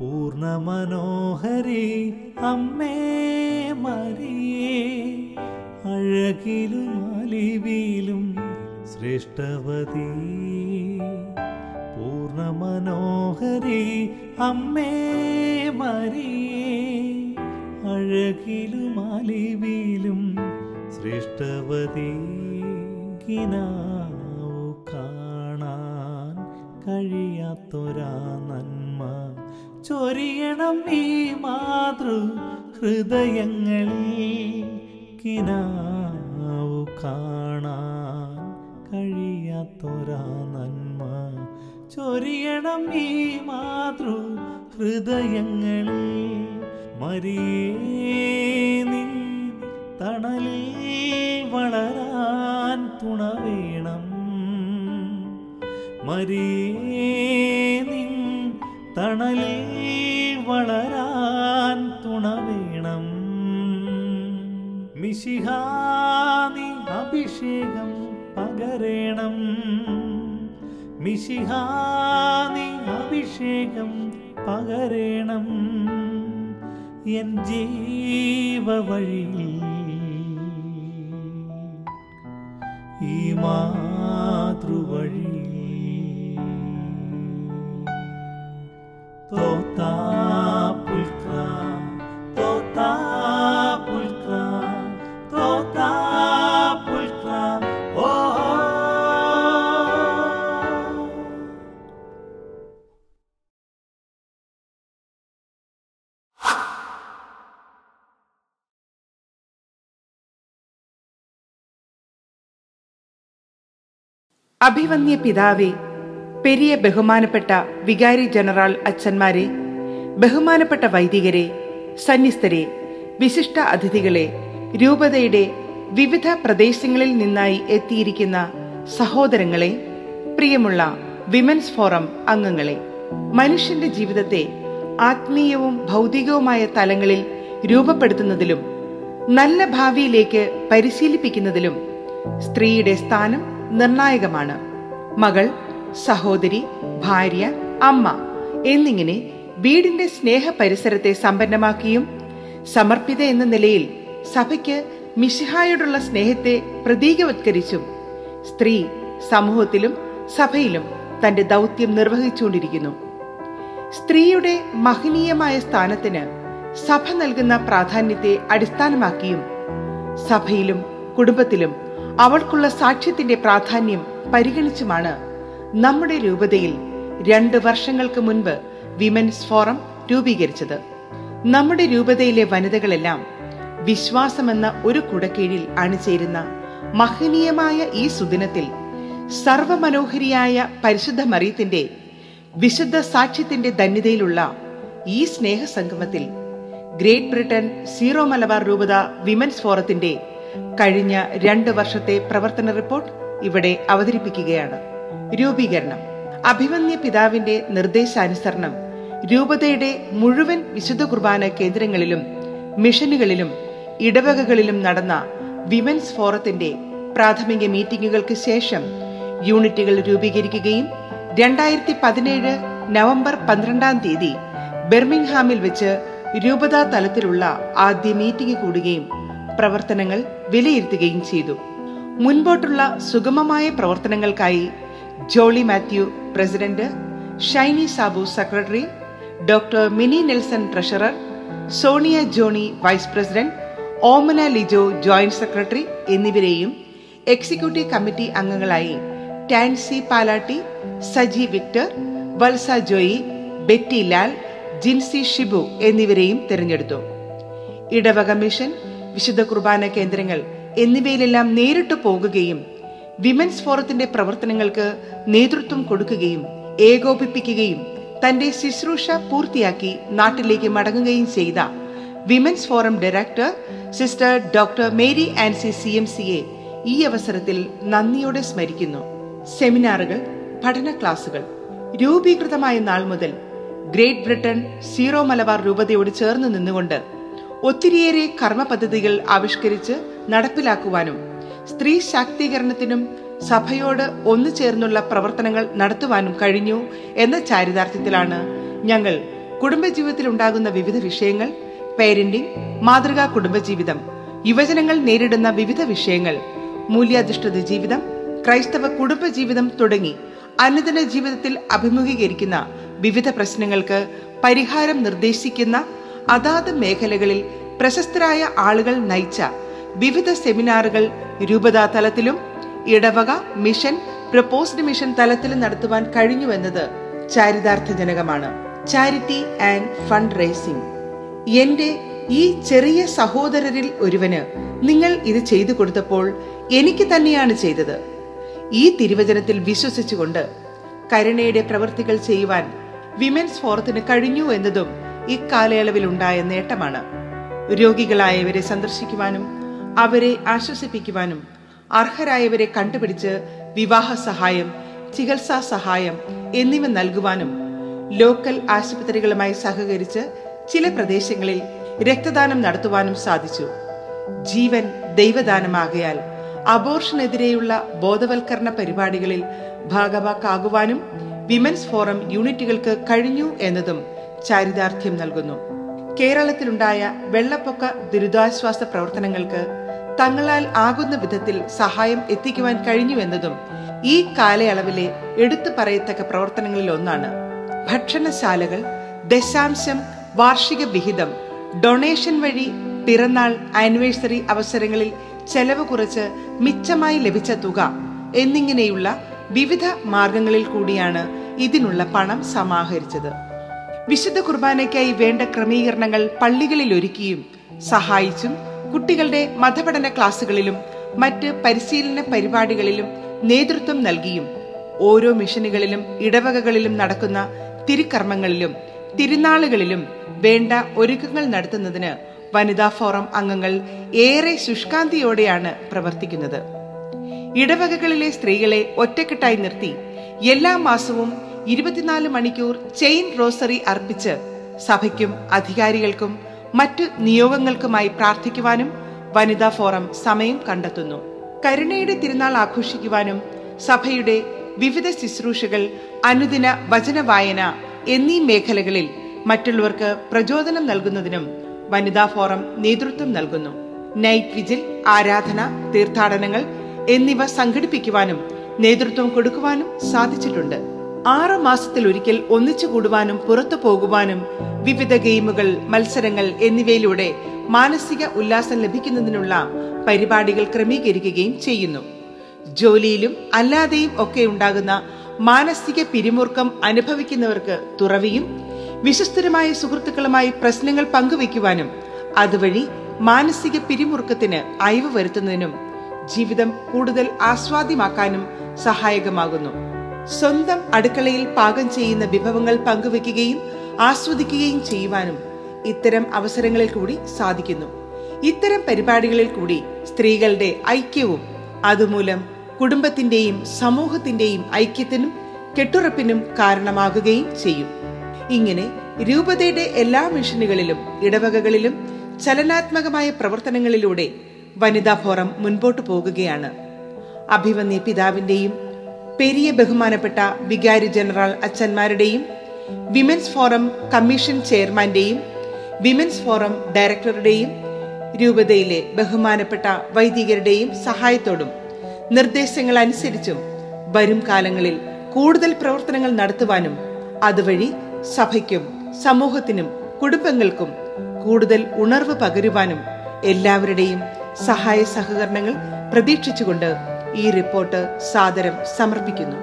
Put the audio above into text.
പൂർണമനോഹരി. അമ്മേ മരിയേ അഴകിലും അലിവിലും ശ്രേഷ്ഠവതി. പൂർണമനോഹരി. അമ്മേ മരിയേ അഴകിലും അലിവിലും ശ്രേഷ്ഠവതി. കിനാവു കാണാൻ കഴിയാത്തൊരാ നന്മ. ചൊരിയണം ഈ മാതൃ ഹൃദയങ്ങളിൽ കിനാവു കാണാൻ കഴിയാത്തൊരാ നന്മ. ചൊരിയണം ഈ മാതൃ ഹൃദയങ്ങളിൽ മരിയേ തണലിൽ വളരാൻ തുണ വേണം മരിയേ നിൻ തണലിൽ മിശിഹാനി അഭിഷേകം പകരേണം. മിശിഹാനി അഭിഷേകം പകരേണം. എൻ ജീവ വഴി ഈ മാതൃവഴി അഭിവന്യ പിതാവേ പെരിയ ബഹുമാനപ്പെട്ട വികാരി ജനറൽ അച്ഛന്മാരെ ബഹുമാനപ്പെട്ട വൈദികരെ സന്യസ്തരെ വിശിഷ്ട അതിഥികളെ രൂപതയുടെ വിവിധ പ്രദേശങ്ങളിൽ നിന്നായി എത്തിയിരിക്കുന്ന സഹോദരങ്ങളെ പ്രിയമുള്ള വിമൻസ് ഫോറം അംഗങ്ങളെ മനുഷ്യന്റെ ജീവിതത്തെ ആത്മീയവും ഭൗതികവുമായ തലങ്ങളിൽ രൂപപ്പെടുത്തുന്നതിലും നല്ല ഭാവിയിലേക്ക് പരിശീലിപ്പിക്കുന്നതിലും സ്ത്രീയുടെ സ്ഥാനം നിർണായകമാണ്. മകൾ സഹോദരി ഭാര്യ അമ്മ എന്നിങ്ങനെ വീടിന്റെ സ്നേഹ പരിസരത്തെ സമ്പന്നമാക്കിയും സമർപ്പിത എന്ന നിലയിൽ സഭയ്ക്ക് മിഷിഹായോടുള്ള സ്നേഹത്തെ പ്രതീകവത്കരിച്ചും സ്ത്രീ സമൂഹത്തിലും സഭയിലും തന്റെ ദൗത്യം നിർവഹിച്ചുകൊണ്ടിരിക്കുന്നു. സ്ത്രീയുടെ മഹനീയമായ സ്ഥാനത്തിന് സഭ നൽകുന്ന പ്രാധാന്യത്തെ അടിസ്ഥാനമാക്കിയും സഭയിലും കുടുംബത്തിലും അവൾക്കുള്ള സാക്ഷ്യത്തിന്റെ പ്രാധാന്യം പരിഗണിച്ചുമാണ് നമ്മുടെ രൂപതയിൽ രണ്ട് വർഷങ്ങൾക്ക് മുൻപ് വിമൻസ് ഫോറം രൂപീകരിച്ചത്. നമ്മുടെ രൂപതയിലെ വനിതകളെല്ലാം വിശ്വാസമെന്ന ഒരു കുടക്കീഴിൽ അണിചേരുന്ന മഹനീയമായ ഈ സുദിനത്തിൽ സർവമനോഹരിയായ പരിശുദ്ധ മറിയത്തിന്റെ വിശുദ്ധ സാക്ഷ്യത്തിന്റെ ധന്യതയിലുള്ള ഈ സ്നേഹസംഗമത്തിൽ ഗ്രേറ്റ് ബ്രിട്ടൻ സീറോ മലബാർ രൂപത വിമൻസ് ഫോറത്തിന്റെ കഴിഞ്ഞ രണ്ട് വർഷത്തെ പ്രവർത്തന റിപ്പോർട്ട് ഇവിടെ അവതരിപ്പിക്കുകയാണ്. രൂപീകരണം. അഭിമന്യ പിതാവിന്റെ നിർദ്ദേശാനുസരണം. രൂപതയുടെ മുഴുവൻ വിശുദ്ധ കുർബാന കേന്ദ്രങ്ങളിലും മിഷനുകളിലും ഇടവകകളിലും നടന്ന വിമൻസ് ഫോറത്തിന്റെ പ്രാഥമിക മീറ്റിംഗുകൾക്ക് ശേഷം യൂണിറ്റുകൾ രൂപീകരിക്കുകയും രണ്ടായിരത്തി പതിനേഴ് നവംബർ പന്ത്രണ്ടാം തീയതി ബെർമിംഗ്ഹാമിൽ വെച്ച് രൂപതാ തലത്തിലുള്ള ആദ്യ മീറ്റിംഗ് കൂടുകയും പ്രവർത്തനങ്ങൾ വിലയിരുത്തുകയും ചെയ്തു. മുൻപോട്ടുള്ള സുഗമമായ പ്രവർത്തനങ്ങൾക്കായി Jolly Mathew president Shiny Sabu secretary doctor Mini Nelson treasurer Sonia Johny vice president Omana Lijo joint secretary എന്നിവരെയും എക്സിക്യൂട്ടീവ് കമ്മിറ്റി അംഗങ്ങളായി ടാൻസി പാലാട്ടി സജി വിക്ടർ വത്സ ജോയി ബെറ്റി ലാൽ ജിൻസി ഷിബു എന്നിവരെയും തിരഞ്ഞെടുത്തു. ഇടവക മിഷൻ വിശുദ്ധ കുർബാന കേന്ദ്രങ്ങൾ എന്നിവയിലെല്ലാം നേരിട്ട് പോകുകയും വിമൻസ് ഫോറത്തിന്റെ പ്രവർത്തനങ്ങൾക്ക് നേതൃത്വം കൊടുക്കുകയും ഏകോപിപ്പിക്കുകയും തന്റെ ശുശ്രൂഷ പൂർത്തിയാക്കി നാട്ടിലേക്ക് മടങ്ങുകയും ചെയ്ത women's forum director sister doctor Mary Ancy C M C A ഈ അവസരത്തിൽ നന്ദിയോടെ സ്മരിക്കുന്നു. സെമിനാറുകൾ പഠന ക്ലാസുകൾ രൂപീകൃതമായ നാൾ മുതൽ ഗ്രേറ്റ് ബ്രിട്ടൻ സീറോ മലബാർ രൂപതയോട് ചേർന്ന് നിന്നുകൊണ്ട് ഒത്തിരിയേറെ കർമ്മ പദ്ധതികൾ ആവിഷ്കരിച്ച് നടപ്പിലാക്കുവാനും സ്ത്രീ ശാക്തീകരണത്തിനും സഭയോട് ഒന്നു ചേർന്നുള്ള പ്രവർത്തനങ്ങൾ നടത്തുവാനും കഴിഞ്ഞു എന്ന ചാരിതാർത്ഥ്യത്തിലാണ് ഞങ്ങൾ കുടുംബജീവിതത്തിൽ ഉണ്ടാകുന്ന വിവിധ വിഷയങ്ങൾ പേരന്റിംഗ് മാതൃകാ കുടുംബജീവിതം യുവജനങ്ങൾ നേരിടുന്ന വിവിധ വിഷയങ്ങൾ മൂല്യാധിഷ്ഠിത ജീവിതം ക്രൈസ്തവ കുടുംബജീവിതം തുടങ്ങി അനുദിന ജീവിതത്തിൽ അഭിമുഖീകരിക്കുന്ന വിവിധ പ്രശ്നങ്ങൾക്ക് പരിഹാരം നിർദ്ദേശിക്കുന്ന അതാത് മേഖലകളിൽ പ്രശസ്തരായ ആളുകൾ നയിച്ച വിവിധ സെമിനാറുകൾ രൂപതാ തലത്തിലും ഇടവക മിഷൻ പ്രപ്പോസ്ഡ് മിഷൻ തലത്തിലും നടത്തുവാൻ കഴിഞ്ഞുവെന്നത് ചാരിതാർത്ഥജനകമാണ് ചാരിറ്റി ആൻഡ് ഫണ്ട് റേസിംഗ്. എന്റെ ഈ ചെറിയ സഹോദരരിൽ ഒരുവന് നിങ്ങൾ ഇത് ചെയ്തു കൊടുത്തപ്പോൾ എനിക്ക് തന്നെയാണ് ചെയ്തത്. ഈ തിരുവചനത്തിൽ വിശ്വസിച്ചുകൊണ്ട് കരുണയുടെ പ്രവൃത്തികൾ ചെയ്യുവാൻ വിമൻസ് ഫോറത്തിന് കഴിഞ്ഞു എന്നതും ഇക്കാലയളവിൽ ഉണ്ടായ നേട്ടമാണ്. രോഗികളായവരെ സന്ദർശിക്കുവാനും അവരെ ആശ്വസിപ്പിക്കുവാനും അർഹരായവരെ കണ്ടുപിടിച്ച് വിവാഹ സഹായം ചികിത്സാ സഹായം എന്നിവ നൽകുവാനും ലോക്കൽ ആശുപത്രികളുമായി സഹകരിച്ച് ചില പ്രദേശങ്ങളിൽ രക്തദാനം നടത്തുവാനും സാധിച്ചു. ജീവൻ ദൈവദാനമാകയാൽ അബോർഷനെതിരെയുള്ള ബോധവൽക്കരണ പരിപാടികളിൽ ഭാഗവാക്കാകുവാനും വിമൻസ് ഫോറം യൂണിറ്റുകൾക്ക് കഴിഞ്ഞു എന്നതും ചാരിതാർത്ഥ്യം നൽകുന്നു. കേരളത്തിലുണ്ടായ വെള്ളപ്പൊക്ക ദുരിതാശ്വാസ പ്രവർത്തനങ്ങൾക്ക് തങ്ങളാൽ ആകുന്ന വിധത്തിൽ സഹായം എത്തിക്കുവാൻ കഴിഞ്ഞുവെന്നതും ഈ കാലയളവിലെ എടുത്തു പറയത്തക്ക പ്രവർത്തനങ്ങളിൽ ഒന്നാണ്. ഭക്ഷണശാലകൾ ദശാംശം വാർഷിക വിഹിതം ഡൊണേഷൻ വഴി പിറന്നാൾ ആനിവേഴ്സറി അവസരങ്ങളിൽ ചെലവ് കുറച്ച് മിച്ചമായി ലഭിച്ച തുക എന്നിങ്ങനെയുള്ള വിവിധ മാർഗങ്ങളിൽ കൂടിയാണ് ഇതിനുള്ള പണം സമാഹരിച്ചത്. വിശുദ്ധ കുർബാനയ്ക്കായി വേണ്ട ക്രമീകരണങ്ങൾ പള്ളികളിൽ ഒരുക്കിയും സഹായിച്ചും കുട്ടികളുടെ മതപഠന ക്ലാസുകളിലും മറ്റ് പരിശീലന പരിപാടികളിലും നേതൃത്വം നൽകിയും ഓരോ മിഷനുകളിലും ഇടവകകളിലും നടക്കുന്ന തിരുക്കർമ്മങ്ങളിലും തിരുനാളുകളിലും വേണ്ട ഒരുക്കങ്ങൾ നടത്തുന്നതിന് വനിതാ ഫോറം അംഗങ്ങൾ ഏറെ ശുഷ്കാന്തിയോടെയാണ് പ്രവർത്തിക്കുന്നത്. ഇടവകകളിലെ സ്ത്രീകളെ ഒറ്റക്കെട്ടായി നിർത്തി എല്ലാ മാസവും ഇരുപത്തിനാല് മണിക്കൂർ ചെയിൻ റോസറി അർപ്പിച്ച് സഭയ്ക്കും അധികാരികൾക്കും മറ്റു നിയോഗങ്ങൾക്കുമായി പ്രാർത്ഥിക്കുവാനും വനിതാ ഫോറം സമയം കണ്ടെത്തുന്നു. കരുണയുടെ തിരുനാൾ ആഘോഷിക്കുവാനും സഭയുടെ വിവിധ ശുശ്രൂഷകൾ അനുദിന വചന വായന എന്നീ മേഖലകളിൽ മറ്റുള്ളവർക്ക് പ്രചോദനം നൽകുന്നതിനും വനിതാ ഫോറം നേതൃത്വം നൽകുന്നു. നൈറ്റ് വിജിൽ ആരാധന തീർത്ഥാടനങ്ങൾ എന്നിവ സംഘടിപ്പിക്കുവാനും നേതൃത്വം കൊടുക്കുവാനും സാധിച്ചിട്ടുണ്ട്. ആറ് മാസത്തിൽ ഒരിക്കൽ ഒന്നിച്ചു കൂടുവാനും പുറത്തു പോകുവാനും വിവിധ ഗെയിമുകൾ മത്സരങ്ങൾ എന്നിവയിലൂടെ മാനസിക ഉല്ലാസം ലഭിക്കുന്നതിനുള്ള പരിപാടികൾ ക്രമീകരിക്കുകയും ചെയ്യുന്നു. ജോലിയിലും അല്ലാതെയും ഒക്കെ ഉണ്ടാകുന്ന മാനസിക പിരിമുറുക്കം അനുഭവിക്കുന്നവർക്ക് തുറവിയും വിശ്വസ്തരമായ സുഹൃത്തുക്കളുമായി പ്രശ്നങ്ങൾ പങ്കുവയ്ക്കുവാനും അതുവഴി മാനസിക പിരിമുറുക്കത്തിന് അയവ് വരുത്തുന്നതിനും ജീവിതം കൂടുതൽ ആസ്വാദ്യമാക്കാനും സഹായകമാകുന്നു. സ്വന്തം അടുക്കളയിൽ പാകം ചെയ്യുന്ന വിഭവങ്ങൾ പങ്കുവെക്കുകയും ആസ്വദിക്കുകയും ചെയ്യുവാനും ഇത്തരം അവസരങ്ങളിൽ കൂടി സാധിക്കുന്നു. ഇത്തരം പരിപാടികളിൽ കൂടി സ്ത്രീകളുടെ ഐക്യവും അതുമൂലം കുടുംബത്തിന്റെയും സമൂഹത്തിന്റെയും ഐക്യത്തിനും കെട്ടുറപ്പിനും കാരണമാകുകയും ചെയ്യും. ഇങ്ങനെ രൂപതയുടെ എല്ലാ മിഷനുകളിലും ഇടവകകളിലും ചലനാത്മകമായ പ്രവർത്തനങ്ങളിലൂടെ വനിതാ ഫോറം മുൻപോട്ടു പോകുകയാണ്. അഭിവന്യ പിതാവിന്റെയും പെരിയ ബഹുമാനപ്പെട്ട വികാരി ജനറൽ അച്ഛന്മാരുടെയും വിമൻസ് ഫോറം കമ്മീഷൻ ചെയർമാന്റെയും വിമൻസ് ഫോറം ഡയറക്ടറുടെയും രൂപതയിലെ ബഹുമാനപ്പെട്ട വൈദികരുടെയും സഹായത്തോടും നിർദ്ദേശങ്ങൾ അനുസരിച്ചും വരും കാലങ്ങളിൽ കൂടുതൽ പ്രവർത്തനങ്ങൾ നടത്തുവാനും അതുവഴി സഭയ്ക്കും സമൂഹത്തിനും കുടുംബങ്ങൾക്കും കൂടുതൽ ഉണർവ് പകരുവാനും എല്ലാവരുടെയും സഹായ സഹകരണങ്ങൾ പ്രതീക്ഷിച്ചുകൊണ്ട് ഈ റിപ്പോർട്ട് സാദരം സമർപ്പിക്കുന്നു.